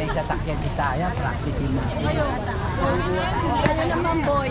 may sasakyan si Saya, practical na. Ayaw naman boy.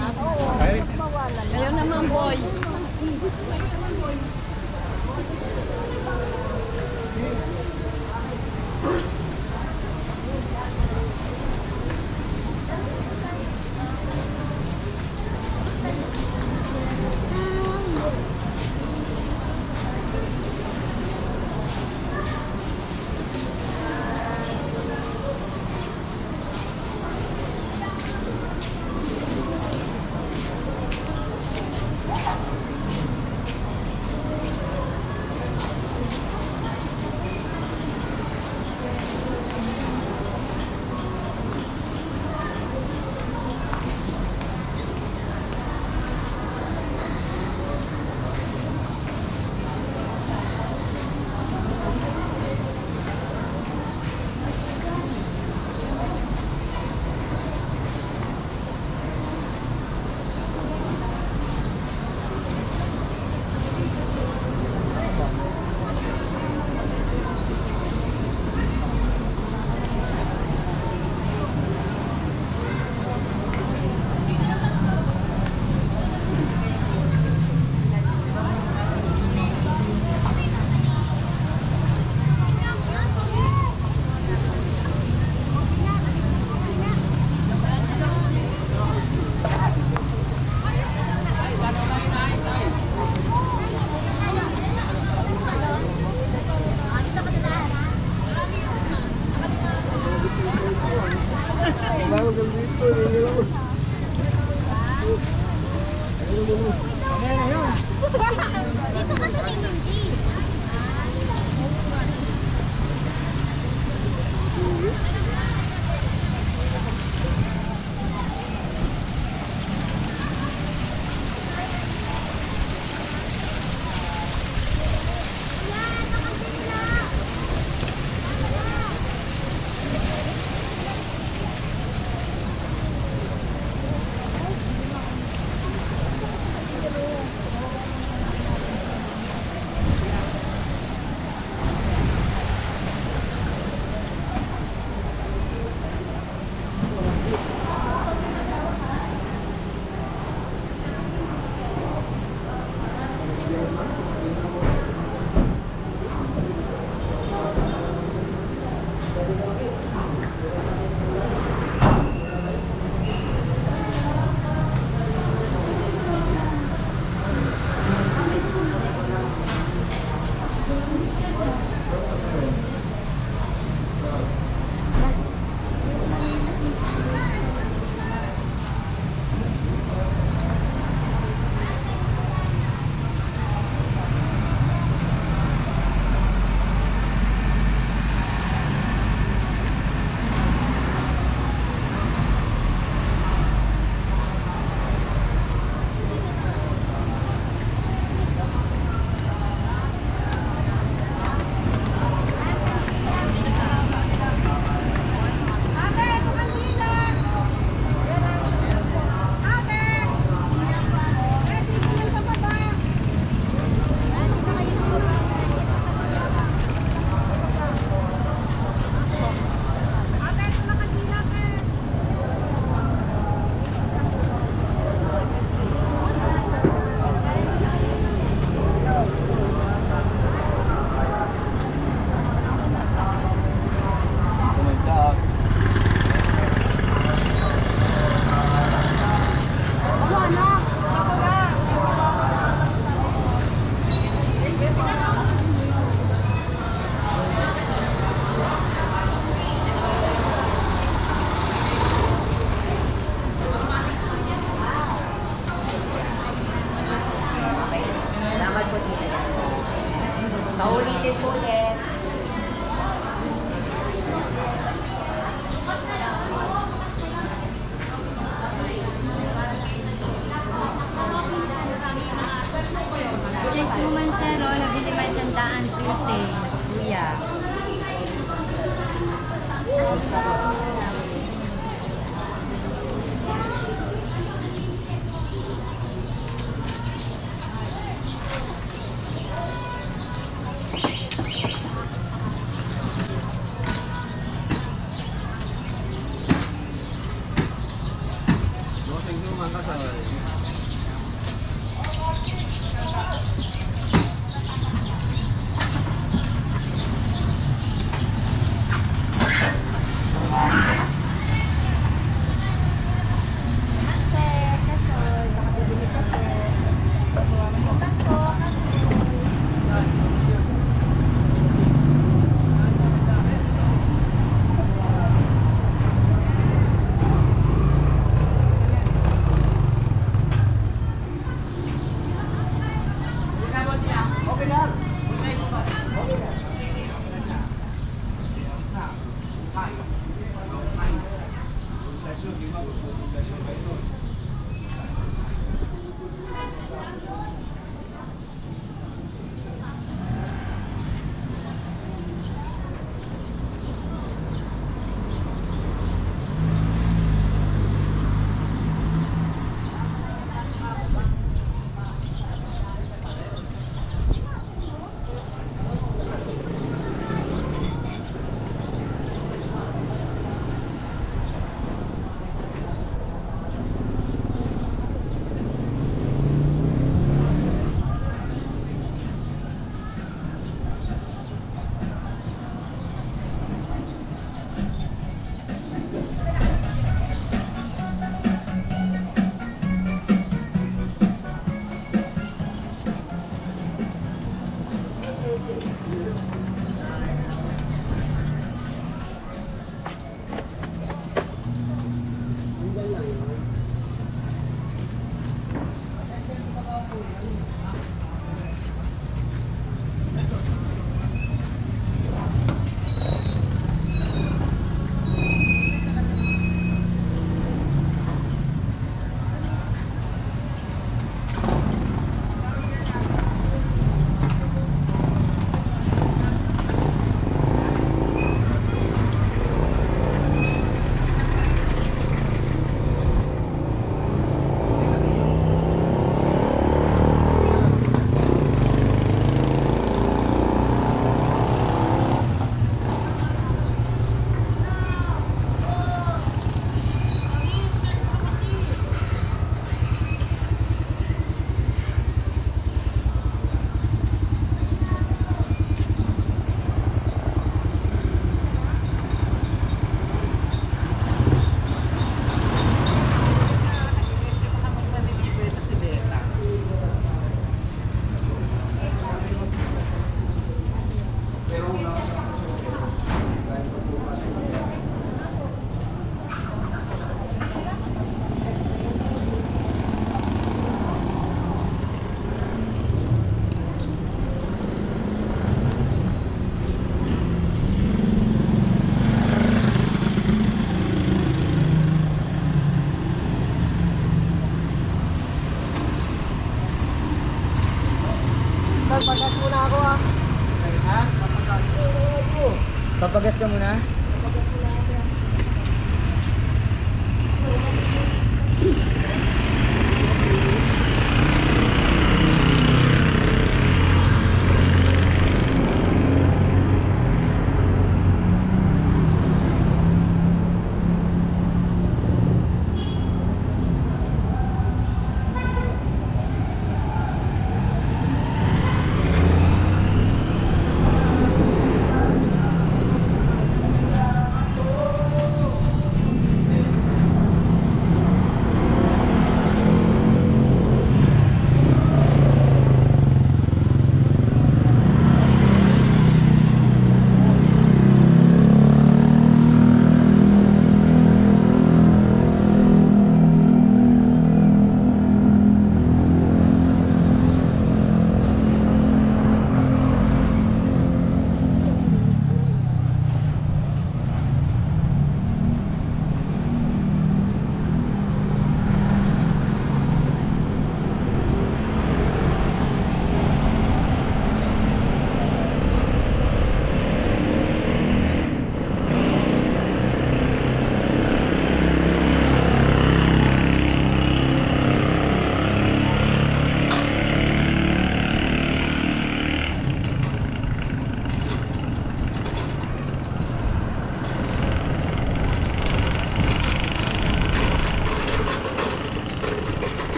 さい。